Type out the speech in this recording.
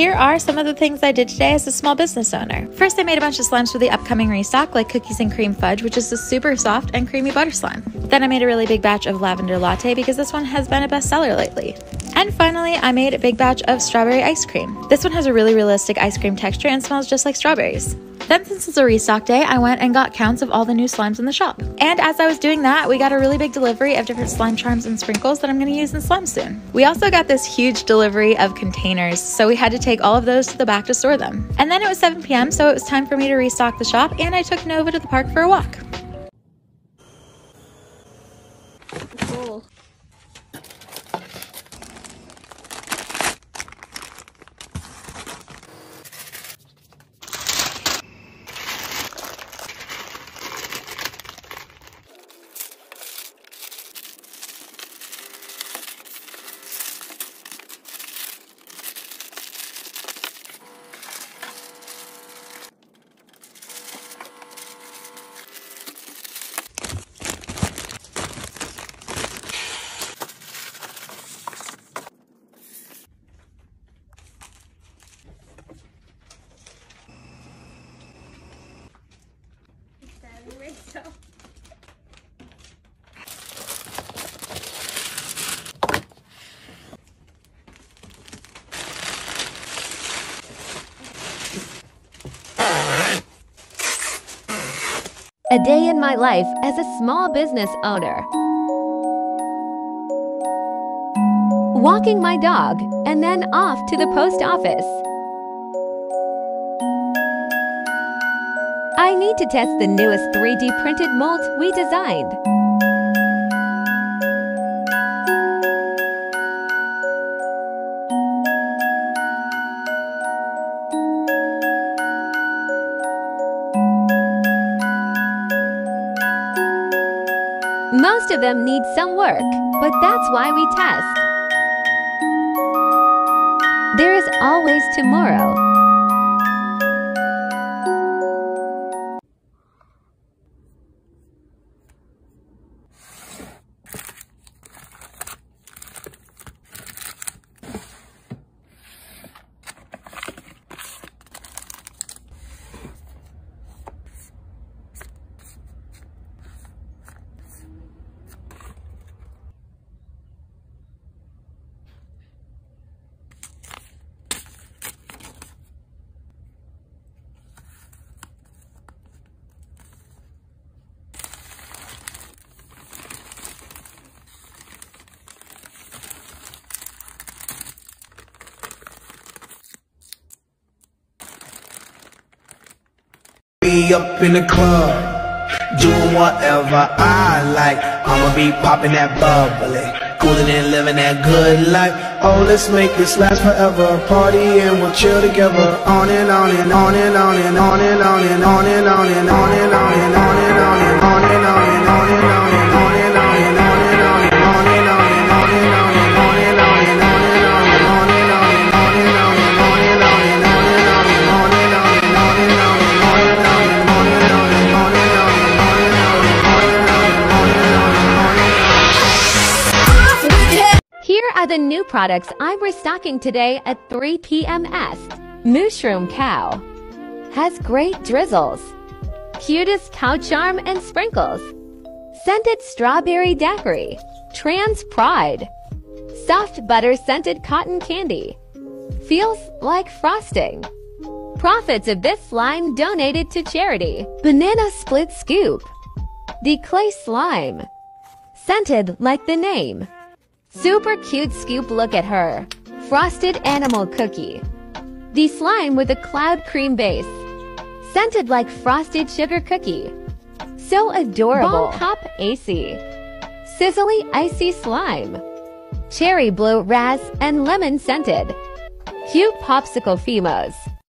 Here are some of the things I did today as a small business owner. First, I made a bunch of slimes for the upcoming restock, like cookies and cream fudge, which is a super soft and creamy butter slime. Then I made a really big batch of lavender latte because this one has been a bestseller lately. And finally, I made a big batch of strawberry ice cream. This one has a really realistic ice cream texture and smells just like strawberries. Then, since it's a restock day, I went and got counts of all the new slimes in the shop. And as I was doing that, we got a really big delivery of different slime charms and sprinkles that I'm gonna use in slime soon. We also got this huge delivery of containers, so we had to take all of those to the back to store them. And then it was 7 p.m., so it was time for me to restock the shop, and I took Nova to the park for a walk. A day in my life as a small business owner. Walking my dog and then off to the post office. I need to test the newest 3D printed mold we designed. Most of them need some work, but that's why we test. There is always tomorrow. be up in the club, doing whatever I like. I'ma be popping that bubbly, cooling and living that good life. Oh, let's make this last forever. Party and we'll chill together. On and on and on and on and on and on and on and on and on and on and on and on and on and on. Here are the new products I'm restocking today at 3 p.m. Est. Mushroom Cow has great drizzles, cutest cow charm and sprinkles, scented strawberry daiquiri, trans pride, soft butter scented cotton candy, feels like frosting. Profits of this slime donated to charity. Banana split scoop, the clay slime, scented like the name. Super cute scoop look at her. Frosted animal cookie. The slime with a cloud cream base. Scented like frosted sugar cookie. So adorable. Bomb Pop AC. Sizzly icy slime. Cherry blue raz and lemon scented. Cute popsicle fimos.